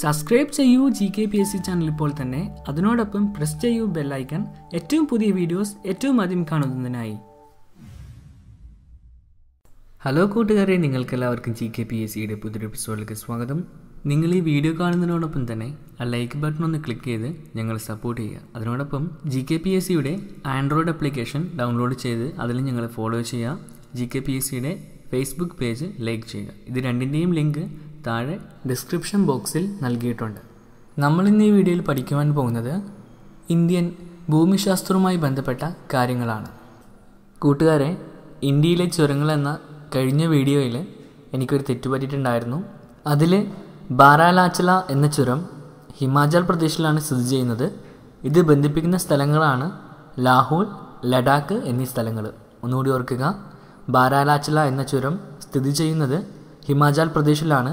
Subscribe ചെയ്യൂ G K P S C channel ഇപ്പോൾ തന്നെ. അതിനോടൊപ്പം പ്രസ് ചെയ്യൂ ബെല്ലൈക്കൺ ഏറ്റവും പുതിയ വീഡിയോസ് ഏറ്റവും ആദ്യം കാണുന്നതിനായി. ഹലോ കൂട്ടുകാരെ നിങ്ങൾക്ക് എല്ലാവർക്കും ജി കെ പി എസ് സിയുടെ പുതിയൊരു എപ്പിസോഡിലേക്ക് സ്വാഗതം. നിങ്ങൾ ഈ വീഡിയോ കാണുന്നതിനോടൊപ്പം തന്നെ ആ ലൈക്ക് ബട്ടൺ ഒന്ന് ക്ലിക്ക് ചെയ്ത് ഞങ്ങൾ സപ്പോർട്ട് ചെയ്യുക. അതിനോടൊപ്പം ജി കെ പി എസ് സിയുടെ ആൻഡ്രോയിഡ് ആപ്ലിക്കേഷൻ ഡൗൺലോഡ് ചെയ്ത് അതിൽ ഞങ്ങൾ ഫോളോ ചെയ്യുക. ജി കെ പി എസ് സിയുടെ ഫേസ്ബുക്ക് പേജ് ലൈക്ക് ചെയ്യുക. ഇത് രണ്ടിന്റെയും ലിങ്ക് താഴെ ഡിസ്ക്രിപ്ഷൻ ബോക്സിൽ നൽകിയിട്ടുണ്ട്. നമ്മൾ ഇന്ന് ഈ വീഡിയോയിൽ പഠിക്കുവാൻ പോകുന്നത് ഇന്ത്യൻ ഭൂമിശാസ്ത്രവുമായി ബന്ധപ്പെട്ട കാര്യങ്ങളാണ്. കൂട്ടുകാരെ ഇന്ത്യയിലെ ചുരങ്ങൾ എന്ന കഴിഞ്ഞ വീഡിയോയിൽ എനിക്കൊരു തെറ്റുപറ്റിയിട്ടുണ്ടായിരുന്നു അതിൽ ബാരാലാച്ചല എന്ന ചുരം ഹിമാചൽ പ്രദേശിലാണ് സ്ഥിതി ചെയ്യുന്നത്. ഇത് ബന്ധിപ്പിക്കുന്ന സ്ഥലങ്ങളാണ് ലാഹോൾ ലഡാക്ക് എന്നീ സ്ഥലങ്ങൾ ഒന്നുകൂടി ഓർക്കുക ബാരാലാച്ചല എന്ന ചുരം സ്ഥിതി ചെയ്യുന്നത് ഹിമാചൽ പ്രദേശിലാണ്.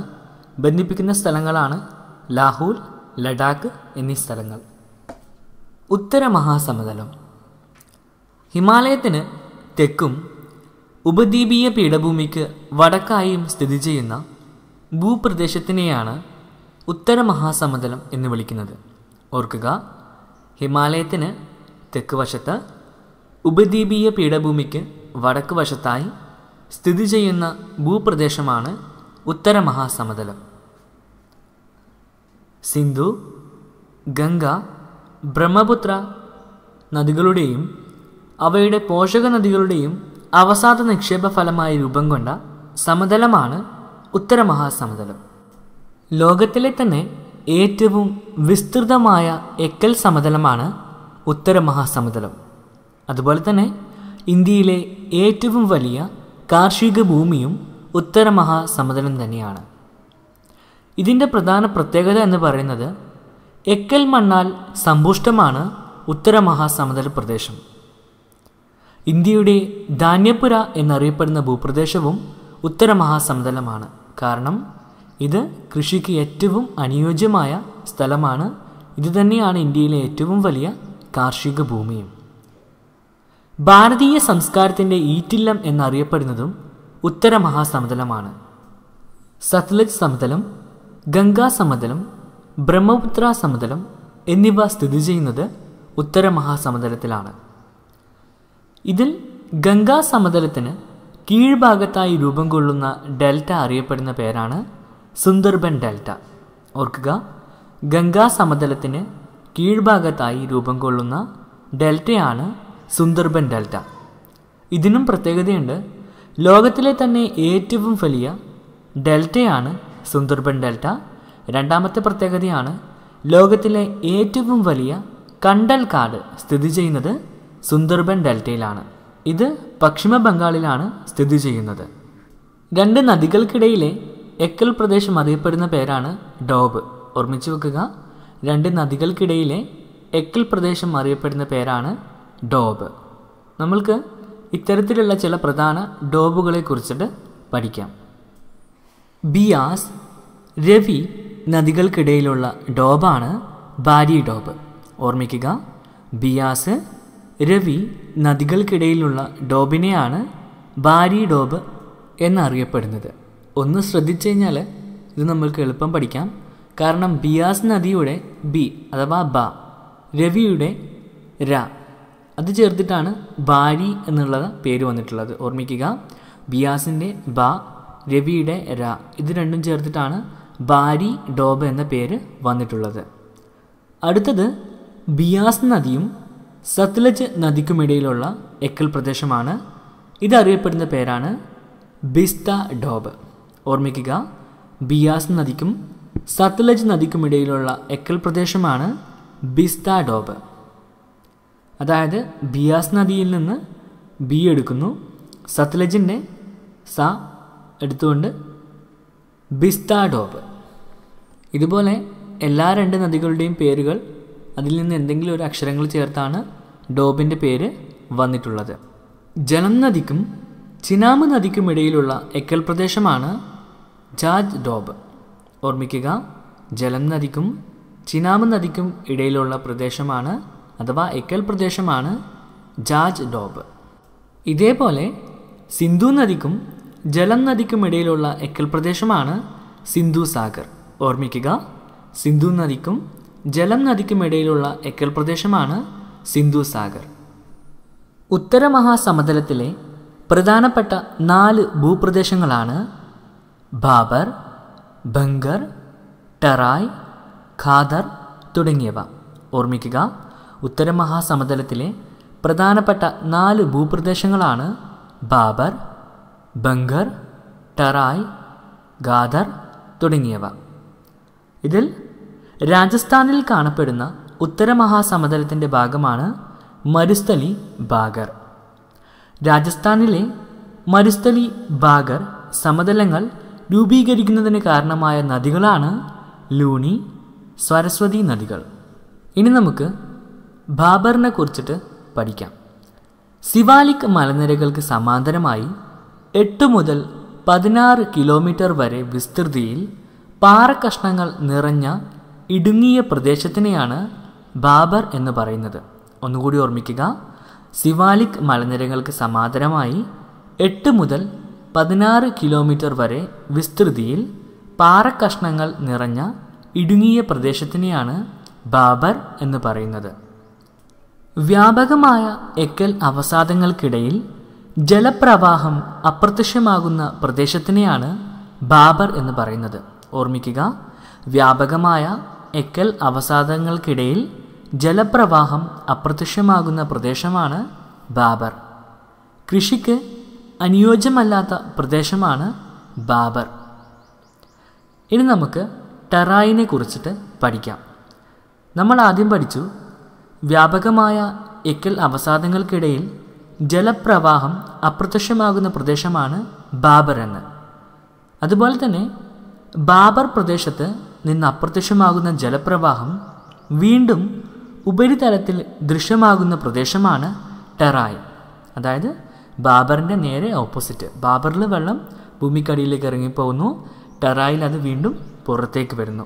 ബന്ധിപ്പിക്കുന്ന സ്ഥലങ്ങളാണ് ലാഹൂൽ ലഡാക്ക് എന്നീ സ്ഥലങ്ങൾ. ഉത്തര മഹാസമതലം. ഹിമാലയത്തിന് തെക്കും ഉപദ്വീപീയ പീഠഭൂമിക്ക് വടക്കായും സ്ഥിതി ചെയ്യുന്ന ഭൂപ്രദേശത്തിനെയാണ് ഉത്തര മഹാസമതലം എന്ന് വിളിക്കുന്നത്. ഓർക്കുക ഹിമാലയത്തിന് തെക്ക് വശത്ത് ഉപദ്വീപീയ പീഠഭൂമിക്ക് വടക്ക് വശത്തായി സ്ഥിതി ചെയ്യുന്ന ഭൂപ്രദേശമാണ് ഉത്തര മഹാസമതലം. സിന്ധു ഗംഗ ബ്രഹ്മപുത്ര നദികളുടെയും അവയുടെ പോഷക നദികളുടെയും അവസാദ നിക്ഷേപ ഫലമായി രൂപം കൊണ്ട സമതലമാണ് ഉത്തരമഹാസമതലം. ലോകത്തിലെ തന്നെ ഏറ്റവും വിസ്തൃതമായ എക്കൽ സമതലമാണ് ഉത്തരമഹാസമതലം. അതുപോലെ തന്നെ ഇന്ത്യയിലെ ഏറ്റവും വലിയ കാർഷിക ഭൂമിയും ഉത്തരമഹാസമതലം തന്നെയാണ്. ഇതിന്റെ പ്രധാന പ്രത്യേകത എന്ന് പറയുന്നത് എക്കൽ മണ്ണാൽ സമ്പുഷ്ടമാണ് ഉത്തരമഹാസമതല പ്രദേശം. ഇന്ത്യയുടെ ധാന്യപുര എന്നറിയപ്പെടുന്ന ഭൂപ്രദേശവും ഉത്തരമഹാസമതലമാണ് കാരണം ഇത് കൃഷിക്ക് ഏറ്റവും അനുയോജ്യമായ സ്ഥലമാണ്. ഇതുതന്നെയാണ് ഇന്ത്യയിലെ ഏറ്റവും വലിയ കാർഷിക ഭൂമിയും. ഭാരതീയ സംസ്കാരത്തിന്റെ ഈറ്റില്ലം എന്നറിയപ്പെടുന്നതും ഉത്തരമഹാസമതലമാണ് സത്ലജ് സമതലം ഗംഗാ സമതലം ബ്രഹ്മപുത്ര സമതലം എന്നിവ സ്ഥിതി ചെയ്യുന്നത് ഉത്തരമഹാസമതലത്തിലാണ് ഇതിൽ ഗംഗാ സമതലത്തിന് കീഴ്ഭാഗത്തായി രൂപം കൊള്ളുന്ന ഡെൽറ്റ അറിയപ്പെടുന്ന പേരാണ് സുന്ദർബൻ ഡെൽറ്റ. ഓർക്കുക ഗംഗാ സമതലത്തിന് കീഴ്ഭാഗത്തായി രൂപം കൊള്ളുന്ന ഡെൽറ്റയാണ് സുന്ദർബൻ ഡെൽറ്റ. ഇതിനും പ്രത്യേകതയുണ്ട് ലോകത്തിലെ തന്നെ ഏറ്റവും വലിയ ഡെൽറ്റയാണ് സുന്ദർബൻ ഡെൽറ്റ. രണ്ടാമത്തെ പ്രത്യേകതയാണ് ലോകത്തിലെ ഏറ്റവും വലിയ കണ്ടൽ കാട് സ്ഥിതി ചെയ്യുന്നത് സുന്ദർബൻ ഡെൽറ്റയിലാണ്. ഇത് പശ്ചിമ ബംഗാളിലാണ് സ്ഥിതി ചെയ്യുന്നത്. രണ്ട് നദികൾക്കിടയിലെ എക്കൽ പ്രദേശം അറിയപ്പെടുന്ന പേരാണ് ഡോബ്. ഓർമ്മിച്ചു വെക്കുക രണ്ട് നദികൾക്കിടയിലെ എക്കൽ പ്രദേശം അറിയപ്പെടുന്ന പേരാണ് ഡോബ്. നമ്മൾക്ക് ഇത്തരത്തിലുള്ള ചില പ്രധാന ഡോബുകളെ കുറിച്ചിട്ട് പഠിക്കാം. ബിയാസ് രവി നദികൾക്കിടയിലുള്ള ഡോബാണ് ബാരി ഡോബ്. ഓർമ്മിക്കുക ബിയാസ് രവി നദികൾക്കിടയിലുള്ള ഡോബിനെയാണ് ബാരി ഡോബ് എന്നറിയപ്പെടുന്നത്. ഒന്ന് ശ്രദ്ധിച്ചു കഴിഞ്ഞാൽ ഇത് നമ്മൾക്ക് എളുപ്പം പഠിക്കാം. കാരണം ബിയാസ് നദിയുടെ ബി അഥവാ ബ രവിയുടെ ര അത് ചേർത്തിട്ടാണ് ബാരി എന്നുള്ള പേര് വന്നിട്ടുള്ളത്. ഓർമ്മിക്കുക ബിയാസിന്റെ ബ രവിയുടെ ര. ഇത് രണ്ടും ചേർത്തിട്ടാണ് ബാരി ഡോബ എന്ന പേര് വന്നിട്ടുള്ളത്. അടുത്തത് ബിയാസ് നദിയും സത്ലജ് നദിക്കുമിടയിലുള്ള എക്കൽ പ്രദേശമാണ്. ഇതറിയപ്പെടുന്ന പേരാണ് ബിസ്ത ഡോബ്. ഓർമ്മിക്കുക ബിയാസ് നദിക്കും സത്ലജ് നദിക്കുമിടയിലുള്ള എക്കൽ പ്രദേശമാണ് ബിസ്ത ഡോബ്. അതായത് ബിയാസ് നദിയിൽ നിന്ന് ബി എടുക്കുന്നു. സത്ലജിന്റെ സ എടുത്തുകൊണ്ട് ബിസ്ത ഡോബ് ഇതുപോലെ എല്ലാ രണ്ട് നദികളുടെയും പേരുകൾ അതിൽ നിന്ന് എന്തെങ്കിലും ഒരു അക്ഷരങ്ങൾ ചേർത്താണ് ഡോബിന്റെ പേര് വന്നിട്ടുള്ളത്. ജലം നദിക്കും ഇടയിലുള്ള എക്കൽ പ്രദേശമാണ് ജാജ് ഡോബ് ഓർമ്മിക്കുക ജലം നദിക്കും ചിനാമ് നദിക്കും ഇടയിലുള്ള പ്രദേശമാണ് അഥവാ എക്കൽ പ്രദേശമാണ് ജാജ് ഡോബ് ഇതേപോലെ സിന്ധു നദിക്കും ജലം നദിക്കും ഇടയിലുള്ള എക്കൽ പ്രദേശമാണ് സിന്ധു സാഗർ. ഓർമ്മിക്കുക സിന്ധു നദിക്കും ജലം നദിക്കും ഇടയിലുള്ള എക്കൽ പ്രദേശമാണ് സിന്ധു സാഗർ. ഉത്തര മഹാസമതലത്തിലെ പ്രധാനപ്പെട്ട നാല് ഭൂപ്രദേശങ്ങളാണ് ബാബർ ബംഗർ ടറായ് ഖാദർ തുടങ്ങിയവ. ഓർമ്മിക്കുക ഉത്തര മഹാസമതലത്തിലെ പ്രധാനപ്പെട്ട നാല് ഭൂപ്രദേശങ്ങളാണ് ബാബർ ബങ്കർ ടറായ് ഗാദർ തുടങ്ങിയവ. ഇതിൽ രാജസ്ഥാനിൽ കാണപ്പെടുന്ന ഉത്തരമഹാസമതലത്തിന്റെ ഭാഗമാണ് മരുസ്ഥലി ബാഗർ. രാജസ്ഥാനിലെ മരുസ്ഥലി ബാഗർ സമതലങ്ങൾ രൂപീകരിക്കുന്നതിന് കാരണമായ നദികളാണ് ലൂണി സരസ്വതി നദികൾ. ഇനി നമുക്ക് ബാബറിനെ കുറിച്ചിട്ട് പഠിക്കാം. സിവാലിക് മലനിരകൾക്ക് സമാന്തരമായി എട്ട് മുതൽ പതിനാറ് കിലോമീറ്റർ വരെ വിസ്തൃതിയിൽ പാറക്കഷ്ണങ്ങൾ നിറഞ്ഞ ഇടുങ്ങിയ പ്രദേശത്തിനെയാണ് ബാബർ എന്ന് പറയുന്നത്. ഒന്നുകൂടി ഓർമ്മിക്കുക സിവാലിക് മലനിരകൾക്ക് സമാന്തരമായി എട്ട് മുതൽ പതിനാറ് കിലോമീറ്റർ വരെ വിസ്തൃതിയിൽ പാറക്കഷ്ണങ്ങൾ നിറഞ്ഞ ഇടുങ്ങിയ പ്രദേശത്തിനെയാണ് ബാബർ എന്ന് പറയുന്നത്. വ്യാപകമായ എക്കൽ അവസാദങ്ങൾക്കിടയിൽ ജലപ്രവാഹം അപ്രത്യക്ഷമാകുന്ന പ്രദേശത്തിനെയാണ് ബാബർ എന്ന് പറയുന്നത്. ഓർമ്മിക്കുക വ്യാപകമായ എക്കൽ അവസാദങ്ങൾക്കിടയിൽ ജലപ്രവാഹം അപ്രത്യക്ഷമാകുന്ന പ്രദേശമാണ് ബാബർ. കൃഷിക്ക് അനുയോജ്യമല്ലാത്ത പ്രദേശമാണ് ബാബർ. ഇനി നമുക്ക് ടെറായിനെ കുറിച്ചിട്ട് പഠിക്കാം. നമ്മൾ ആദ്യം പഠിച്ചു വ്യാപകമായ എക്കൽ അവസാദങ്ങൾക്കിടയിൽ ജലപ്രവാഹം അപ്രത്യക്ഷമാകുന്ന പ്രദേശമാണ് ബാബർ എന്ന്. അതുപോലെ തന്നെ ബാബർ പ്രദേശത്ത് നിന്ന് അപ്രത്യക്ഷമാകുന്ന ജലപ്രവാഹം വീണ്ടും ഉപരിതലത്തിൽ ദൃശ്യമാകുന്ന പ്രദേശമാണ് ടെറായ്. അതായത് ബാബറിന്റെ നേരെ ഓപ്പോസിറ്റ്. ബാബറിൽ വെള്ളം ഭൂമിക്കടിയിലേക്ക് ഇറങ്ങിപ്പോകുന്നു. ടെറായിൽ അത് വീണ്ടും പുറത്തേക്ക് വരുന്നു.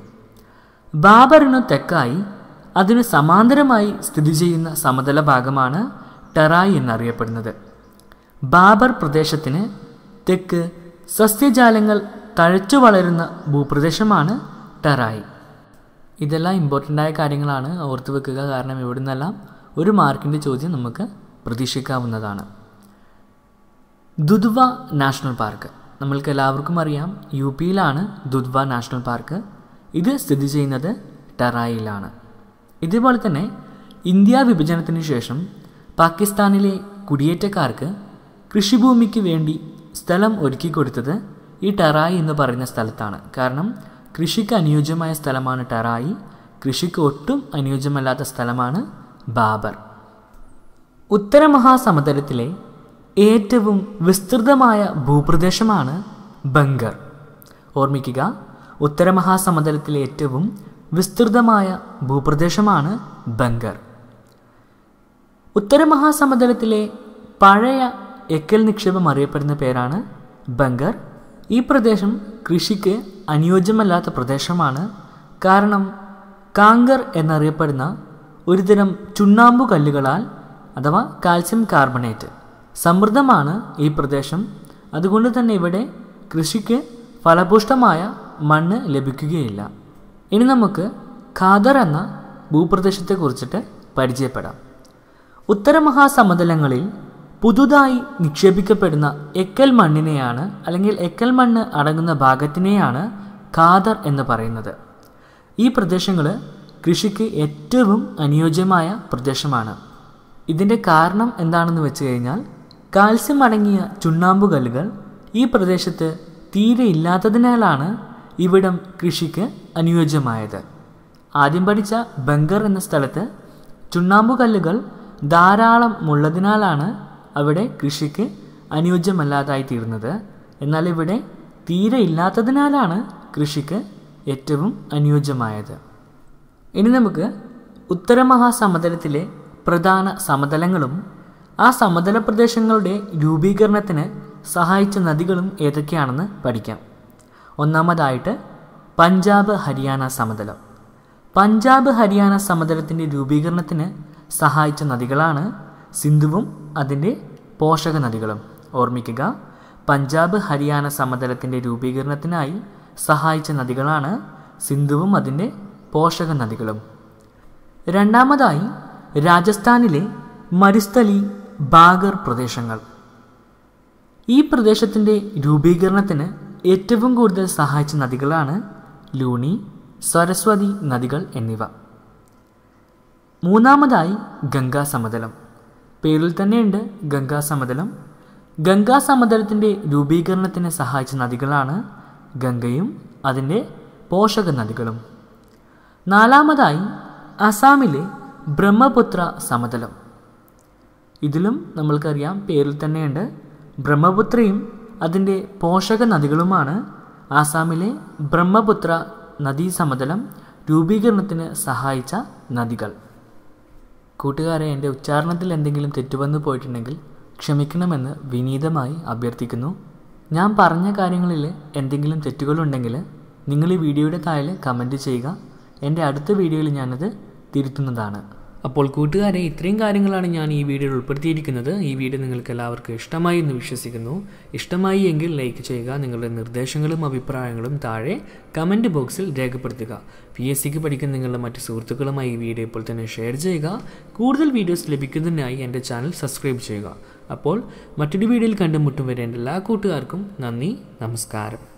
ബാബറിനു തെക്കായി അതിന് സമാന്തരമായി സ്ഥിതി ചെയ്യുന്ന സമതല ഭാഗമാണ് ടെറായ് എന്നറിയപ്പെടുന്നത്. ബാബർ പ്രദേശത്തിന് തെക്ക് സസ്യജാലങ്ങൾ തഴച്ചു വളരുന്ന ഭൂപ്രദേശമാണ് ടെറായ്. ഇതെല്ലാം ഇമ്പോർട്ടന്റ് ആയ കാര്യങ്ങളാണ്. ഓർത്തു വെക്കുക. കാരണം ഇവിടെ നിന്നെല്ലാം ഒരു മാർക്കിന്റെ ചോദ്യം നമുക്ക് പ്രതീക്ഷിക്കാവുന്നതാണ്. Dudhwa national park. നമ്മൾക്ക് എല്ലാവർക്കും അറിയാം യു പിയിലാണ് ദുദ്വ നാഷണൽ പാർക്ക്. ഇത് സ്ഥിതി ചെയ്യുന്നത് ടെറായിലാണ്. ഇതേപോലെ തന്നെ ഇന്ത്യ വിഭജനത്തിന് ശേഷം പാകിസ്ഥാനിലെ കുടിയേറ്റക്കാർക്ക് കൃഷിഭൂമിക്ക് വേണ്ടി സ്ഥലം ഒരുക്കി കൊടുത്തത് ഈ ടെറായി എന്ന് പറയുന്ന സ്ഥലത്താണ്. കാരണം കൃഷിക്ക് അനുയോജ്യമായ സ്ഥലമാണ് ടെറായി കൃഷിക്ക് ഒട്ടും അനുയോജ്യമല്ലാത്ത സ്ഥലമാണ് ബാബർ. ഉത്തരമഹാസമുദ്രത്തിലെ ഏറ്റവും വിസ്തൃതമായ ഭൂപ്രദേശമാണ് ബംഗർ. ഓർമ്മിക്കുക ഉത്തരമഹാസമതലത്തിലെ ഏറ്റവും വിസ്തൃതമായ ഭൂപ്രദേശമാണ് ബങ്കർ ഉത്തരമഹാസമുദ്രത്തിലെ പഴയ എക്കൽ നിക്ഷേപം അറിയപ്പെടുന്ന പേരാണ് ബംഗർ. ഈ പ്രദേശം കൃഷിക്ക് അനുയോജ്യമല്ലാത്ത പ്രദേശമാണ്. കാരണം കാങ്കർ എന്നറിയപ്പെടുന്ന ഒരുതരം ചുണ്ണാമ്പു കല്ലുകളാൽ അഥവാ കാൽസ്യം കാർബണേറ്റ് സമൃദ്ധമാണ് ഈ പ്രദേശം. അതുകൊണ്ട് തന്നെ ഇവിടെ കൃഷിക്ക് ഫലപുഷ്ടമായ മണ്ണ് ലഭിക്കുകയില്ല. ഇനി നമുക്ക് ഖാദർ എന്ന ഭൂപ്രദേശത്തെക്കുറിച്ചിട്ട് പരിചയപ്പെടാം. ഉത്തരമഹാസമതലങ്ങളിൽ പുതുതായി നിക്ഷേപിക്കപ്പെടുന്ന എക്കൽ മണ്ണിനെയാണ് അല്ലെങ്കിൽ എക്കൽ മണ്ണ് അടങ്ങുന്ന ഭാഗത്തിനെയാണ് ഖാദർ എന്ന് പറയുന്നത്. ഈ പ്രദേശങ്ങൾ കൃഷിക്ക് ഏറ്റവും അനുയോജ്യമായ പ്രദേശമാണ്. ഇതിന്റെ കാരണം എന്താണെന്ന് വെച്ച് കഴിഞ്ഞാൽ കാൽസ്യം അടങ്ങിയ ചുണ്ണാമ്പുകല്ലുകൾ ഈ പ്രദേശത്ത് തീരെ ഇല്ലാത്തതിനാലാണ് ഇവിടം കൃഷിക്ക് അനുയോജ്യമായത്. ആദ്യം പഠിച്ച ബംഗർ എന്ന സ്ഥലത്ത് ചുണ്ണാമ്പുകല്ലുകൾ ധാരാളം ഉള്ളതിനാലാണ് അവിടെ കൃഷിക്ക് അനുയോജ്യമല്ലാതായി തീർന്നത് എന്നാൽ ഇവിടെ തീരെ ഇല്ലാത്തതിനാലാണ് കൃഷിക്ക് ഏറ്റവും അനുയോജ്യമായത്. ഇനി നമുക്ക് ഉത്തരമഹാസമതലത്തിലെ പ്രധാന സമതലങ്ങളും ആ സമതല പ്രദേശങ്ങളുടെ രൂപീകരണത്തിന് സഹായിച്ച നദികളും ഏതൊക്കെയാണെന്ന് പഠിക്കാം. ഒന്നാമതായിട്ട് പഞ്ചാബ് ഹരിയാന സമതലം. പഞ്ചാബ് ഹരിയാന സമതലത്തിന്റെ രൂപീകരണത്തിന് സഹായിച്ച നദികളാണ് സിന്ധുവും അതിന്റെ പോഷക നദികളും. ഓർമ്മിക്കുക പഞ്ചാബ് ഹരിയാന സമതലത്തിന്റെ രൂപീകരണത്തിനായി സഹായിച്ച നദികളാണ് സിന്ധുവും അതിന്റെ പോഷക നദികളും. രണ്ടാമതായി രാജസ്ഥാനിലെ മരുസ്ഥലി ബാഗർ പ്രദേശങ്ങൾ. ഈ പ്രദേശത്തിന്റെ രൂപീകരണത്തിന് ഏറ്റവും കൂടുതൽ സഹായിച്ച നദികളാണ് ലൂണി സരസ്വതി നദികൾ എന്നിവ. മൂന്നാമതായി ഗംഗാ സമതലം പേരിൽ തന്നെയുണ്ട് ഗംഗാ സമതലം ഗംഗാ സമതലത്തിന്റെ രൂപീകരണത്തിന് സഹായിച്ച നദികളാണ് ഗംഗയും അതിന്റെ പോഷക നദികളും. നാലാമതായി അസാമിലെ ബ്രഹ്മപുത്ര സമതലം. ഇതിലും നമ്മൾക്കറിയാം പേരിൽ തന്നെയുണ്ട് ബ്രഹ്മപുത്രയും അതിന്റെ പോഷക നദികളുമാണ് ആസാമിലെ ബ്രഹ്മപുത്ര നദീ സമതലം രൂപീകരണത്തിന് സഹായിച്ച നദികൾ. കൂട്ടുകാരെ എന്റെ ഉച്ചാരണത്തിൽ എന്തെങ്കിലും തെറ്റുവന്നു പോയിട്ടുണ്ടെങ്കിൽ ക്ഷമിക്കണമെന്ന് വിനീതമായി അഭ്യർത്ഥിക്കുന്നു. ഞാൻ പറഞ്ഞ കാര്യങ്ങളിൽ എന്തെങ്കിലും തെറ്റുകളുണ്ടെങ്കിൽ നിങ്ങൾ ഈ വീഡിയോയുടെ താഴെ കമന്റ് ചെയ്യുക. എന്റെ അടുത്ത വീഡിയോയിൽ ഞാനത് തിരുത്തുന്നതാണ്. അപ്പോൾ കൂട്ടുകാരെ ഇത്രയും കാര്യങ്ങളാണ് ഞാൻ ഈ വീഡിയോയിൽ ഉൾപ്പെടുത്തിയിരിക്കുന്നത്. ഈ വീഡിയോ നിങ്ങൾക്ക് എല്ലാവർക്കും ഇഷ്ടമായി എന്ന് വിശ്വസിക്കുന്നു. ഇഷ്ടമായി എങ്കിൽ ലൈക്ക് ചെയ്യുക നിങ്ങളുടെ നിർദ്ദേശങ്ങളും അഭിപ്രായങ്ങളും താഴെ കമന്റ് ബോക്സിൽ രേഖപ്പെടുത്തുക. പി എസ് സിക്ക് പഠിക്കുന്ന നിങ്ങളുടെ മറ്റ് സുഹൃത്തുക്കളുമായി ഈ വീഡിയോ ഇപ്പോൾ തന്നെ ഷെയർ ചെയ്യുക. കൂടുതൽ വീഡിയോസ് ലഭിക്കുന്നതിനായി എന്റെ ചാനൽ സബ്സ്ക്രൈബ് ചെയ്യുക. അപ്പോൾ മറ്റൊരു വീഡിയോയിൽ കണ്ടുമുട്ടും വരെ എന്റെ എല്ലാ കൂട്ടുകാർക്കും നന്ദി നമസ്കാരം.